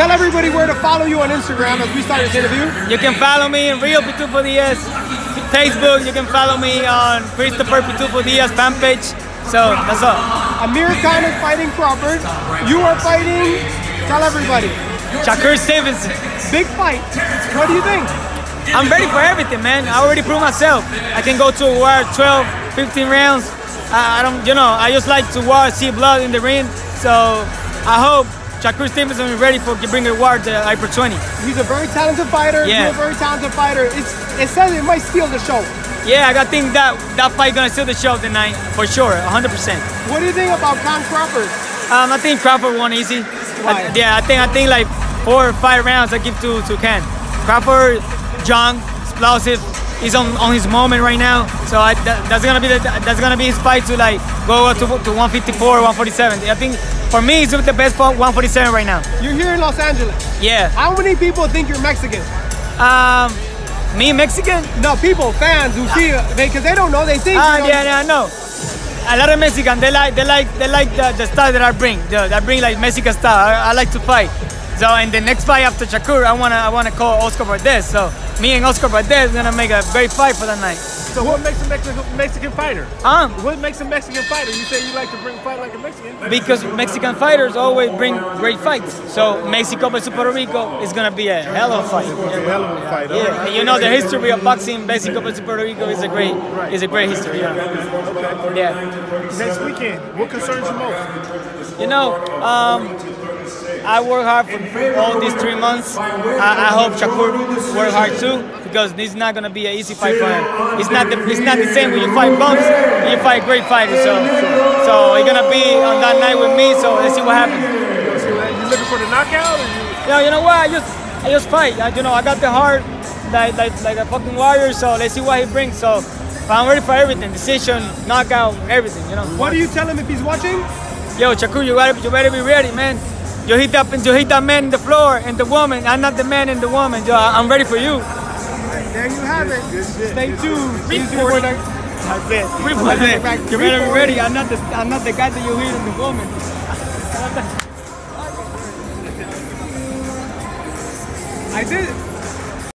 tell everybody where to follow you on Instagram as we start this interview. You can follow me in Rio Pitufo Diaz Facebook. You can follow me on Christopher Pitufo Diaz fan page. So that's all. Amir Khan is fighting Crawford. You are fighting. Tell everybody. Shakur Stevenson. Big fight. What do you think? I'm ready for everything, man. I already proved myself. I can go to a war 12, 15 rounds. I, I don't, you know, I just like to war, see blood in the ring. So I hope Shakur Stevenson is ready for bring a war to Hyper 20. He's a very talented fighter. Yeah. You're a very talented fighter. It's, it says it might steal the show. Yeah, I got think that that fight gonna steal the show tonight for sure, 100%. What do you think about Khan Crawford? Um, I think Crawford won easy. Why? I- yeah, I think I think like four or five rounds I give to to Khan. Crawford, young, explosive. He's on, on his moment right now, so I, that, that's gonna be the, that's gonna be his fight to like go up to, to 154, 147. I think for me, he's the best fight 147 right now. You're here in Los Angeles. Yeah. How many people think you're Mexican? Um, me Mexican? No, people, fans who see because they don't know. They think. Ah, you know, yeah, yeah, no. A lot of Mexican, they like, they like, they like the, the style that I bring. The, I bring like Mexican style. I, I like to fight. So in the next fight after Shakur, I wanna, I wanna call Oscar Valdez. So me and Oscar Valdez gonna make a great fight for that night. So what makes a Mexican, Mexican fighter? Huh? What makes a Mexican fighter? You say you like to bring fight like a Mexican. Because Mexican fighters always bring great fights. So Mexico versus Puerto Rico is gonna be a hell of a fight. a hell of a fight. Yeah, and you know the history of boxing, Mexico versus Puerto Rico is a great, is a great history. Yeah. yeah. Next weekend, what concerns you most? You know, um, I work hard for all these three months. I, I hope Shakur work hard too because this is not gonna be an easy fight for him. It's not the, it's not the same when you fight bumps, and you fight great fighters. So, so he's gonna be on that night with me. So let's see what happens. You looking for the knockout? Or you, You know, what? I just, I just fight. I, you know, I got the heart like, like, like a fucking warrior. So let's see what he brings. So I'm ready for everything. Decision, knockout, everything. You know. What do you tell him if he's watching? Yo, Shakur, you gotta, you better be ready, man. You hit that, you hit that man in the floor and the woman. I'm not the man and the woman. Yo, I'm ready for you. There you have it. Stay tuned. It. That's it. That's it. You better be ready. I'm not the, I'm not the guy that you hit in the woman. I did.